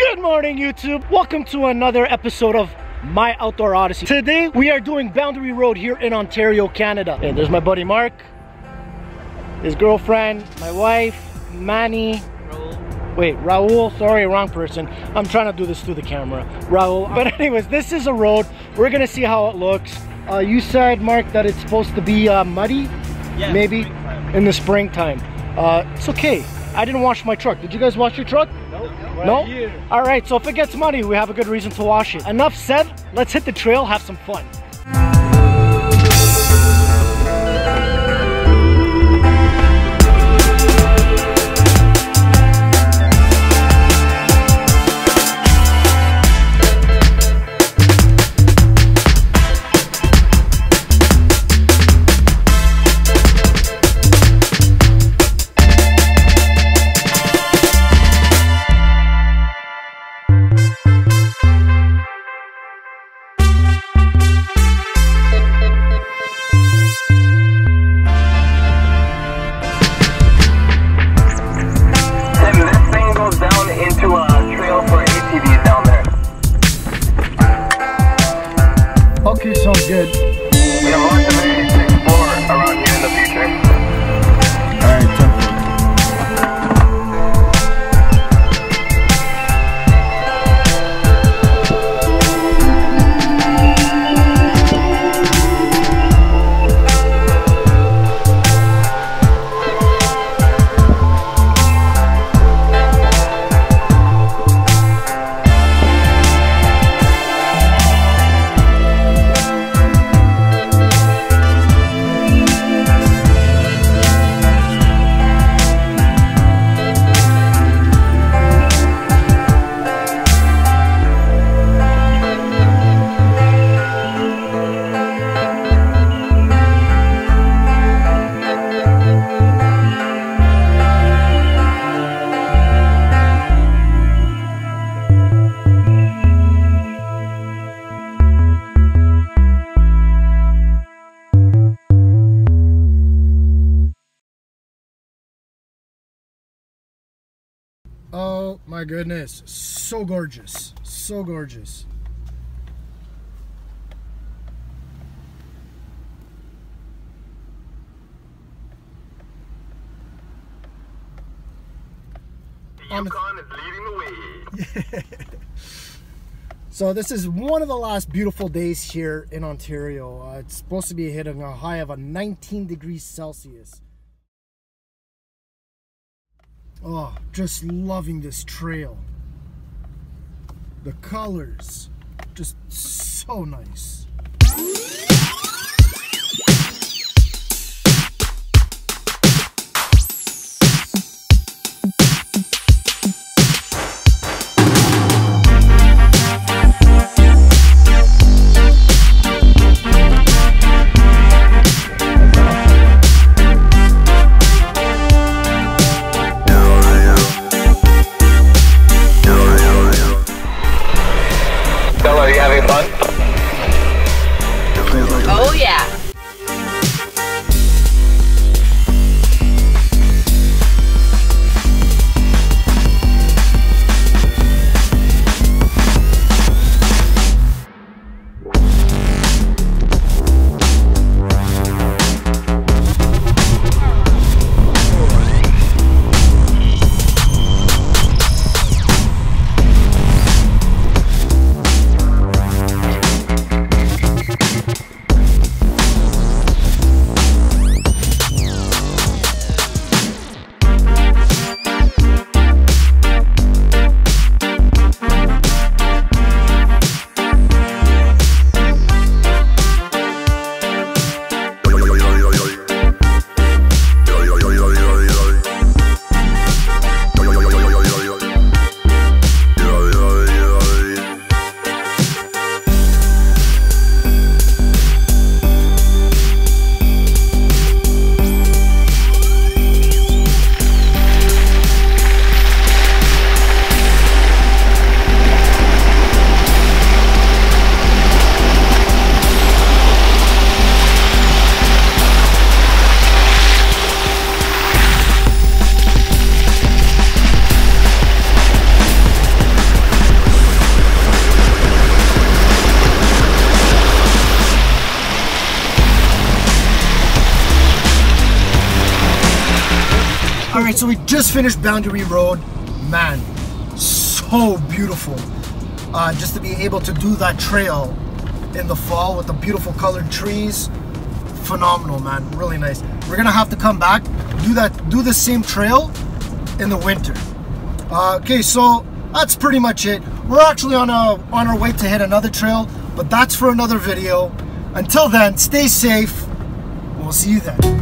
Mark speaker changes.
Speaker 1: Good morning, YouTube. Welcome to another episode of My Outdoor Odyssey. Today, we are doing Boundary Road here in Ontario, Canada. And there's my buddy Mark, his girlfriend, my wife, Manny, Wait, Raul, sorry, wrong person. I'm trying to do this through the camera. Raul. But anyways, this is a road. We're gonna see how it looks. Uh, you said, Mark, that it's supposed to be uh, muddy?
Speaker 2: Yeah,
Speaker 1: Maybe
Speaker 2: springtime.
Speaker 1: in the springtime. Uh, it's okay. I didn't wash my truck. Did you guys wash your truck? No? All right, so if it gets muddy, we have a good reason to wash it. Enough said, let's hit the trail, have some fun. Good. Oh my goodness, so gorgeous, so gorgeous. The-
Speaker 3: Yukon is leading the way.
Speaker 1: So this is one of the last beautiful days here in Ontario. Uh, it's supposed to be hitting a high of a 19 degrees Celsius. Oh, just loving this trail. The colors, just so nice. Right, so we just finished Boundary Road. Man, so beautiful. Uh, just to be able to do that trail in the fall with the beautiful colored trees. Phenomenal, man. Really nice. We're gonna have to come back, do that, do the same trail in the winter. Uh, okay, so that's pretty much it. We're actually on a on our way to hit another trail, but that's for another video. Until then, stay safe. We'll see you then.